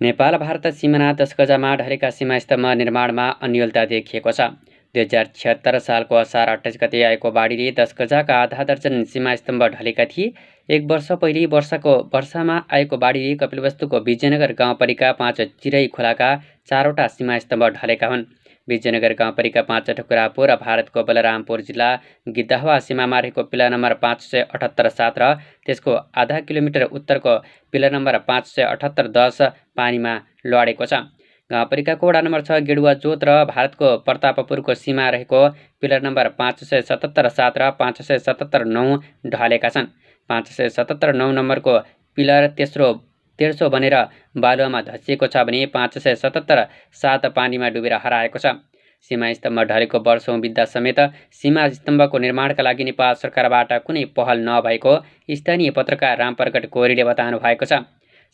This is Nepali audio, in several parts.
नेपाल भारत सिमाना दस गजामा ढलेका सीमा स्तम्भ निर्माणमा अन्यलता देखिएको छ। दुई हजार छिहत्तर सालको असार अट्ठाइस गते आएको बाढीले दस गजाका आधा दर्जन सीमा स्तम्भ ढलेका थिए। एक वर्ष पहिले वर्षको वर्षामा आएको बाढीले कपिलवस्तुको विजयनगर गाउँपालिका पाँच चिरै खोलाका चारवटा सीमा स्तम्भ ढलेका हुन्। विजयनगर गाउँपालिका पाँच ठकुरापुर र भारतको बलरामपुर जिल्ला गिद्धहवा सीमामा रहेको पिलर नम्बर पाँच सय अठहत्तर सात र त्यसको आधा किलोमिटर उत्तरको पिलर नम्बर पाँच सय अठहत्तर दस पानीमा लडेको छ। गाउँपालिकाको वडा नम्बर छ गेडुवा जोत र भारतको प्रतापपुरको सीमा रहेको पिलर नम्बर पाँच सय सतहत्तर सात र पाँच सय सतहत्तर नौ ढलेका छन्। पाँच सय सतहत्तर नौ नम्बरको पिलर तेस्रो तेर्सो बनेर बालुवामा धसिएको छ भने पाँच सय सतहत्तर सात पानीमा डुबेर हराएको छ। सीमा स्तम्भ ढलेको वर्षौँ बित्दा समेत सीमा स्तम्भको निर्माणका लागि नेपाल सरकारबाट कुनै पहल नभएको स्थानीय पत्रकार रामप्रकट कोरीले बताउनु भएको छ।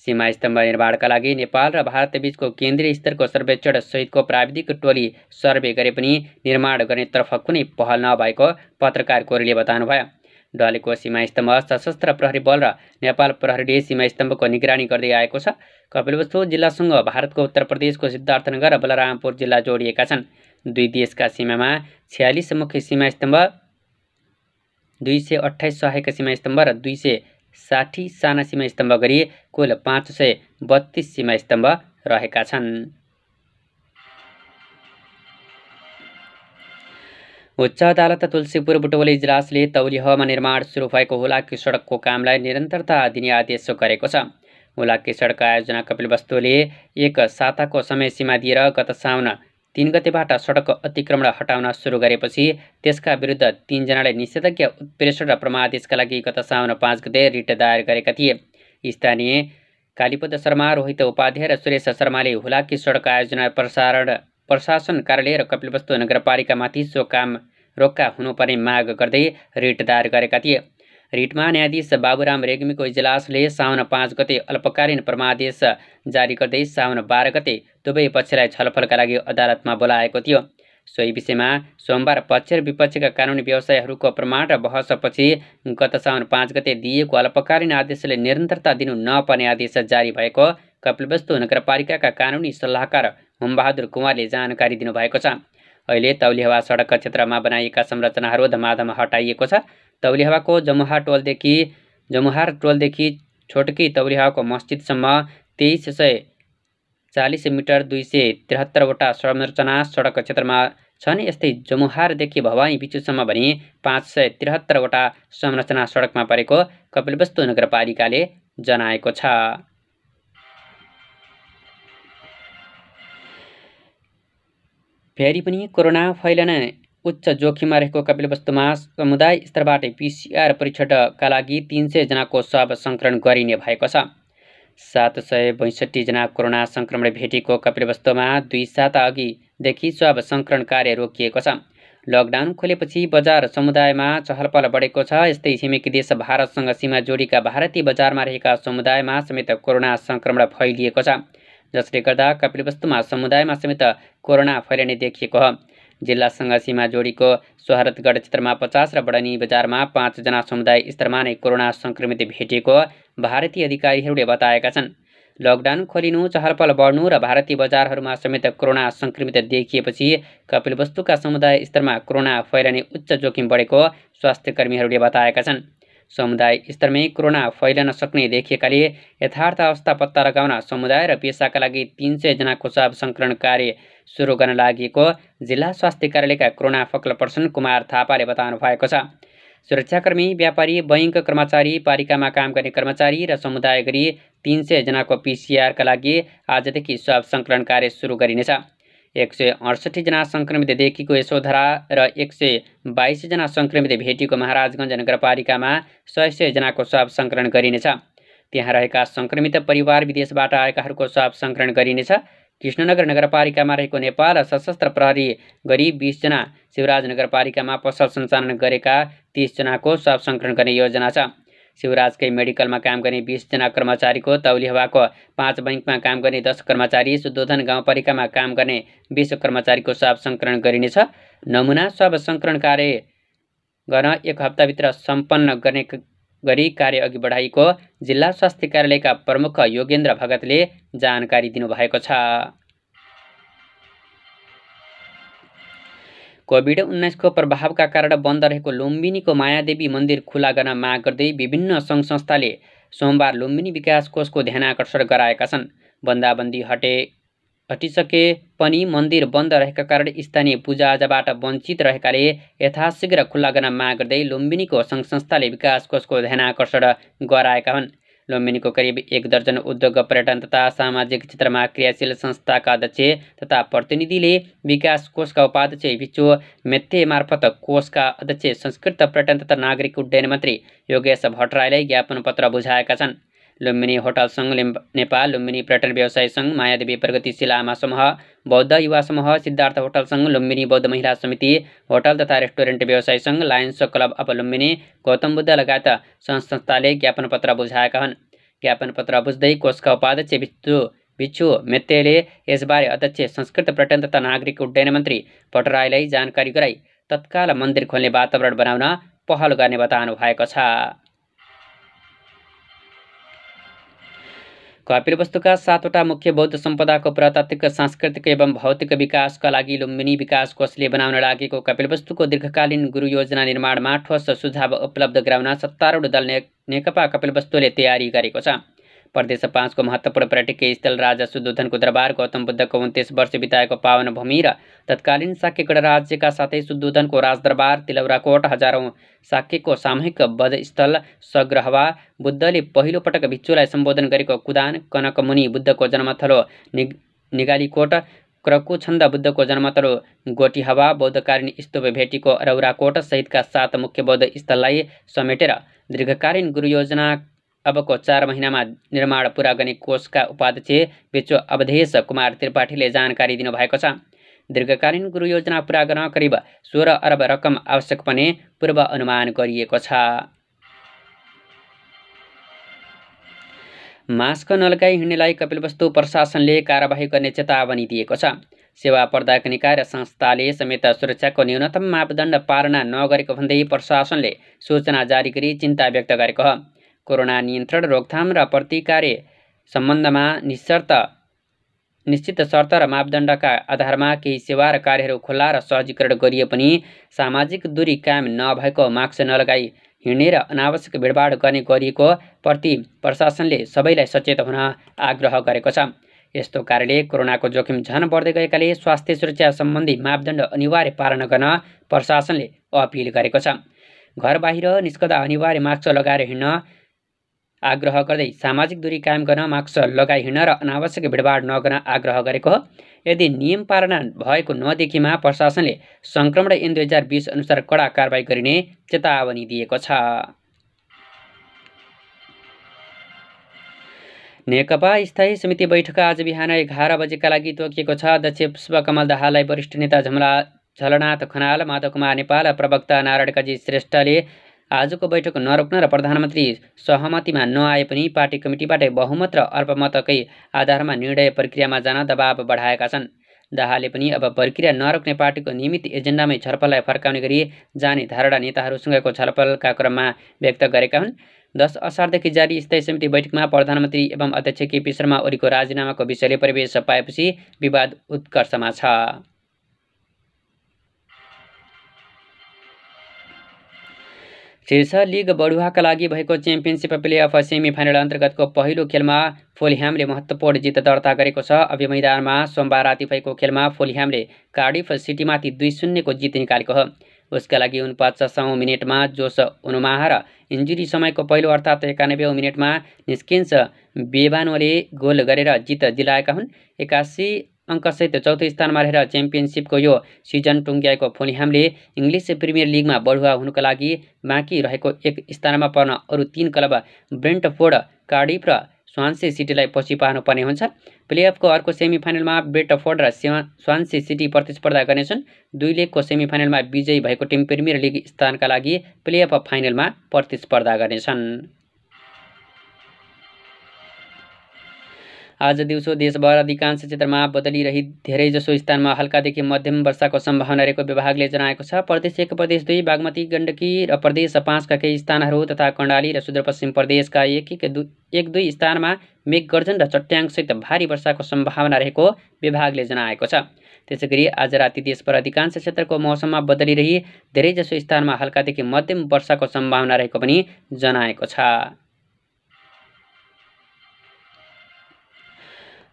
सीमा स्तम्भ निर्माणका लागि नेपाल र भारत बीचको केन्द्रीय स्तरको सर्वेक्षण सहितको प्राविधिक टोली सर्वे गरे पनि निर्माण गर्नेतर्फ कुनै पहल नभएको पत्रकार कोरीले बताउनुभयो। ढलेको सीमा स्तम्भ सशस्त्र प्रहरी बल र नेपाल प्रहरीले सीमा स्तम्भको निगरानी गर्दै आएको छ। कपिलवस्तु जिल्लासँग भारतको उत्तर प्रदेशको सिद्धार्थनगर र बलरामपुर जिल्ला जोडिएका छन्। दुई देशका सीमामा छ्यालिस मुख्य सीमा स्तम्भ दुई सय अठाइस सहायक सीमा स्तम्भ र दुई सय साठी साना सीमा स्तम्भ गरी कुल पाँच सय बत्तिस सीमा स्तम्भ रहेका छन्। उच्च अदालत तुलसीपुर बुटवली इजलासले तौलिहमा निर्माण सुरु भएको हुलाकी सडकको कामलाई निरन्तरता दिने आदेश गरेको छ। हुलाकी सडक आयोजना कपिल वस्तुले एक साताको समय सीमा दिएर गत साउन तिन गतेबाट सडक अतिक्रमण हटाउन सुरु गरेपछि त्यसका विरुद्ध तिनजनाले निषेधाज्ञा उत्प्रेषण र प्रमादेशका लागि गत साउन पाँच गते रिट दायर गरेका थिए। स्थानीय कालीपद शर्मा रोहित उपाध्याय र सुरेश शर्माले हुलाकी सडक आयोजना प्रसारण प्रशासन कार्यालय र कपिलवस्तु नगरपालिकामाथि सो काम रोक्का हुनुपर्ने माग गर्दै रिट दायर गरेका थिए। रिटमा न्यायाधीश बाबुराम रेग्मीको इजलासले साउन पाँच गते अल्पकालीन परमादेश जारी गर्दै साउन बाह्र गते दुवै पक्षलाई छलफलका लागि अदालतमा बोलाएको थियो। सोही विषयमा सोमबार पक्ष र विपक्षका कानुनी व्यवसायहरूको प्रमाण र बहसपछि गत साउन पाँच गते दिइएको अल्पकालीन आदेशले निरन्तरता दिनु नपर्ने आदेश जारी भएको कपिलवस्तु नगरपालिकाका कानुनी सल्लाहकार हुमबहादुर कुमारले जानकारी दिनुभएको छ। अहिले तौलिहवा सडक क्षेत्रमा बनाइएका संरचनाहरू धमाधम हटाइएको छ। तौलिहवाको जमुहा टोलदेखि जमुहार टोलदेखि छोटकी तौलिहवाको मस्जिदसम्म तेइस सय चालिस मिटर दुई सय त्रिहत्तरवटा संरचना सडक क्षेत्रमा छन्। यस्तै जमुहारदेखि भवानी बिचुसम्म भने पाँच सय त्रिहत्तरवटा संरचना सडकमा परेको कपिलवस्तु नगरपालिकाले जनाएको छ। फेरि पनि कोरोना फैलन उच्च जोखिममा रहेको कपिलवस्तुमा समुदाय स्तरबाट पिसिआर परीक्षणका लागि तिन सयजनाको स्वाब सङ्कलन गरिने भएको छ। सात सय बैसठीजना कोरोना सङ्क्रमण भेटिएको कपिलवस्तुमा दुई साता अघिदेखि स्वाब सङ्कलन कार्य रोकिएको छ। लकडाउन खोलेपछि बजार समुदायमा चहलपहल बढेको छ। यस्तै छिमेकी देश भारतसँग सीमा जोडीका भारतीय बजारमा रहेका समुदायमा समेत कोरोना सङ्क्रमण फैलिएको छ। जसले गर्दा कपिलवस्तुमा समुदायमा समेत कोरोना फैलिने देखिएको हो। जिल्लासँग सीमा जोडीको सोहरतगढ क्षेत्रमा पचास र बडनी बजारमा पाँचजना समुदाय स्तरमा नै कोरोना सङ्क्रमित भेटिएको भारतीय अधिकारीहरूले बताएका छन्। लकडाउन खोलिनु चहलपहल बढ्नु र भारतीय बजारहरूमा समेत कोरोना सङ्क्रमित देखिएपछि कपिलवस्तुका समुदाय स्तरमा कोरोना फैलने उच्च जोखिम बढेको स्वास्थ्य कर्मीहरूले बताएका छन्। समुदाय स्तरमै कोरोना फैलन सक्ने देखिएकाले यथार्थ अवस्था पत्ता लगाउन समुदाय र पेसाका लागि तिन सयजनाको स्वाब सङ्कलन कार्य सुरु गर्न लागि जिल्ला स्वास्थ्य कार्यालयका कोरोना फक्ल पर्सन कुमार थापाले बताउनु भएको छ। सुरक्षाकर्मी व्यापारी बैङ्क कर्मचारी पालिकामा काम गर्ने कर्मचारी र समुदाय गरी तिन सयजनाको पिसिआरका लागि आजदेखि स्वाब सङ्कलन कार्य सुरु गरिनेछ। एक सय अडसट्ठीजना सङ्क्रमित देखिएको यशोधरा र एक सय बाइसजना सङ्क्रमित भेटिएको महाराजगञ्ज नगरपालिकामा सय सयजनाको स्वाब सङ्कलन गरिनेछ। त्यहाँ रहेका सङ्क्रमित परिवार विदेशबाट आएकाहरूको स्वाब सङ्कलन गरिनेछ। कृष्णनगर नगरपालिकामा रहेको नेपाल सशस्त्र प्रहरी गरी बिसजना शिवराज नगरपालिकामा पसल सञ्चालन गरेका तिसजनाको स्वाब सङ्कलन गर्ने योजना छ। शिवराजकै मेडिकलमा काम गर्ने बिसजना कर्मचारीको तौलिहवाको पाँच बैङ्कमा काम गर्ने दस कर्मचारी शुद्धोधन गाउँपालिकामा काम गर्ने बिस कर्मचारीको स्वाब सङ्कलन गरिनेछ। नमुना स्वाब सङ्कलन कार्य गर्न एक हप्ताभित्र सम्पन्न गर्ने गरी कार्य अघि बढाइएको जिल्ला स्वास्थ्य कार्यालयका प्रमुख योगेन्द्र भगतले जानकारी दिनुभएको छ। कोभिड उन्नाइसको प्रभावका कारण बन्द रहेको लुम्बिनीको मायादेवी मन्दिर खुला गर्न माग गर्दै विभिन्न सङ्घ संस्थाले सोमबार लुम्बिनी विकास कोषको ध्यान आकर्षण गराएका छन्। बन्दाबन्दी हटे हटिसके पनि मन्दिर बन्द रहेका कारण स्थानीय पूजाआजाबाट वञ्चित रहेकाले यथाशीघ्र खुल्ला गर्न माग गर्दै लुम्बिनीको सङ्घ संस्थाले विकास कोषको ध्यान आकर्षण गराएका हुन्। लुम्बिनीको करिब एक दर्जन उद्योग पर्यटन तथा सामाजिक क्षेत्रमा क्रियाशील संस्थाका अध्यक्ष तथा प्रतिनिधिले विकास कोषका उपाध्यक्ष भिचो मेथे मार्फत कोषका अध्यक्ष संस्कृत पर्यटन तथा नागरिक उड्डयन मन्त्री योगेश भट्टराईलाई ज्ञापन पत्र बुझाएका छन्। लुम्बिनी होटल सङ्घ नेपाल लुम्बिनी पर्यटन व्यवसाय सङ्घ मायादेवी प्रगतिशील आमा समूह बौद्ध युवा समूह सिद्धार्थ होटल सङ्घ लुम्बिनी बौद्ध महिला समिति होटल तथा रेस्टुरेन्ट व्यवसाय सङ्घ Lions Club of Lumbini Gautam Buddha लगायत संस्थाले ज्ञापन पत्र बुझाएका हुन्। ज्ञापन पत्र बुझ्दै कोषका उपाध्यक्ष बिच्चु बिच्छु मेत्तेले यसबारे अध्यक्ष संस्कृत पर्यटन तथा नागरिक उड्डयन मन्त्री भट्टराईलाई जानकारी गराई तत्काल मन्दिर खोल्ने वातावरण बनाउन पहल गर्ने बताउनु भएको छ। कपिलवस्तुका सातवटा मुख्य बौद्ध सम्पदाको पुरातात्विक सांस्कृतिक एवं भौतिक विकासका लागि लुम्बिनी विकास कोषले बनाउन लागेको कपिलवस्तुको दीर्घकालीन गुरु योजना निर्माणमा ठोस सुझाव उपलब्ध गराउन सत्तारूढ दल नेकपा कपिलवस्तुले तयारी गरेको छ। प्रदेश पाँचको महत्त्वपूर्ण पर्यटकीय स्थल राजा शुद्धोधनको दरबार गौतम बुद्धको उन्तिस वर्ष बिताएको पावन भूमि र तत्कालीन साक्यगढ राज्यका साथै शुद्धोधनको राजदरबार तिलौराकोट हजारौँ साक्यको सामूहिक वधस्थल सग्रहवा बुद्धले पहिलो पटक भिच्चुलाई सम्बोधन गरेको कुदान कनकमुनि बुद्धको जन्मथलो निग निगालीकोट क्रकुछन्द बुद्धको जन्मथलो गोटिहवा बौद्धकालीन स्तूप भेटीको रौराकोट सहितका सात मुख्य बौद्ध स्थललाई समेटेर दीर्घकालीन गुरु योजना अबको चार महिनामा निर्माण पुरा गर्ने कोषका उपाध्यक्ष विश्व अवधेश कुमार त्रिपाठीले जानकारी दिनुभएको छ। दीर्घकालीन गुरु योजना पुरा गर्न करिब सोह्र अरब रकम आवश्यक पर्ने पूर्व अनुमान गरिएको छ। मास्क नलगाई हिँड्नेलाई कपिलवस्तु प्रशासनले कारवाही गर्ने चेतावनी दिएको छ। सेवा प्रदायक निकाय र संस्थाले समेत सुरक्षाको न्यूनतम मापदण्ड पालना नगरेको भन्दै प्रशासनले सूचना जारी गरी चिन्ता व्यक्त गरेको हो। कोरोना नियन्त्रण रोकथाम र प्रतिकार्य सम्बन्धमा निशर्त निश्चित शर्त र मापदण्डका आधारमा केही सेवा र कार्यहरू खुल्ला र सहजीकरण गरिए पनि सामाजिक दूरी कायम नभएको मास्क नलगाई हिँड्ने र अनावश्यक भिडभाड गर्ने गरिएको प्रति प्रशासनले सबैलाई सचेत हुन आग्रह गरेको छ। यस्तो कार्यले कोरोनाको जोखिम झन बढ्दै गएकाले स्वास्थ्य सुरक्षा सम्बन्धी मापदण्ड अनिवार्य पालना गर्न प्रशासनले अपिल गरेको छ। घर बाहिर निस्कदा अनिवार्य मास्क लगाएर हिँड्न आग्रह गर्दै सामाजिक दूरी कायम गर्न मास्क लगाई हिँड्न र अनावश्यक भिडभाड नगर्न आग्रह गरेको हो। यदि नियम पालना भएको नदेखिमा प्रशासनले सङ्क्रमण एन दुई हजार बिस अनुसार कडा कारवाही गरिने चेतावनी दिएको छ। नेकपा स्थायी समिति बैठक आज बिहान एघार बजेका लागि तोकिएको छ। अध्यक्ष पुष्पकमल दाहाललाई वरिष्ठ नेता झमला झलनाथ खनाल माधव कुमार नेपाल प्रवक्ता नारायण काजी श्रेष्ठले आजको बैठक नरोक्न र प्रधानमन्त्री सहमतिमा नआए पनि पार्टी कमिटीबाट बहुमत र अल्पमतकै आधारमा निर्णय प्रक्रियामा जान दबाव बढाएका छन्। दाहालले पनि अब प्रक्रिया नरोक्ने पार्टीको नियमित एजेन्डामै छलफललाई फर्काउने गरी जाने धारणा नेताहरूसँगको छलफलका क्रममा व्यक्त गरेका हुन्। दस असारदेखि जारी स्थायी समिति बैठकमा प्रधानमन्त्री एवं अध्यक्ष केपी शर्मा ओलीको राजीनामाको विषयले प्रवेश पाएपछि विवाद उत्कर्षमा छ। शीर्ष लिग बढुवाका लागि भएको championship playoff semi final अन्तर्गतको पहिलो खेलमा फोलिह्यामले महत्त्वपूर्ण जित दर्ता गरेको छ। अभि मैदानमा सोमबार राति भएको खेलमा फोलिह्यामले कार्डिफ सिटीमाथि दुई शून्यको जित निकालेको हो। उसका लागि उनपचासौँ मिनटमा जोस उनुमाह र इन्जुरी समयको पहिलो अर्थात् एकानब्बे मिनटमा निस्किन्स बेबानोले गोल गरेर जित दिलाएका हुन्। एकासी अङ्कसहित चौथो स्थानमा रहेर च्याम्पियनसिपको यो सिजन टुङ्ग्याएको फोनिहामले इङ्ग्लिस प्रिमियर लिगमा बढुवा हुनुको लागि बाँकी रहेको एक स्थानमा पर्न अरू तीन क्लब ब्रेन्टफोर्ड कार्डिफ र स्वान्सी सिटीलाई पछि पार्नुपर्ने हुन्छ। प्लेअफको अर्को सेमी फाइनलमा ब्रेन्टफोर्ड र स्वान्सी सिटी प्रतिस्पर्धा गर्नेछन्। दुई लेगको सेमी फाइनलमा विजयी भएको टिम प्रिमियर लिग स्थानका लागि प्लेअफ फाइनलमा प्रतिस्पर्धा गर्नेछन्। आज दिउँसो देशभर अधिकांश क्षेत्रमा बदलिरही धेरैजसो स्थानमा हल्कादेखि मध्यम वर्षाको सम्भावना रहेको विभागले जनाएको छ। प्रदेश एक प्रदेश दुई बागमती गण्डकी र प्रदेश पाँचका केही स्थानहरू तथा कर्णाली र सुदूरपश्चिम प्रदेशका एक एक दु एक दुई स्थानमा मेघगर्जन र चट्याङसहित भारी वर्षाको सम्भावना रहेको विभागले जनाएको छ। त्यसै गरी आज राति देशभर अधिकांश क्षेत्रको मौसममा बदलिरही धेरैजसो स्थानमा हल्कादेखि मध्यम वर्षाको सम्भावना रहेको पनि जनाएको छ।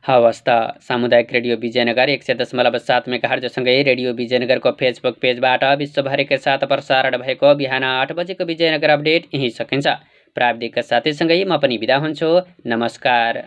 हवस् त सामुदायिक रेडियो विजयनगर एक सय दशमलव सात मेगाहर्जसँगै रेडियो विजयनगरको फेसबुक पेजबाट विश्वभरिकै साथ प्रसारण भएको बिहान आठ बजेको विजयनगर अपडेट यहीँ सकिन्छ। प्राविधिकका साथैसँगै म पनि बिदा हुन्छु। नमस्कार।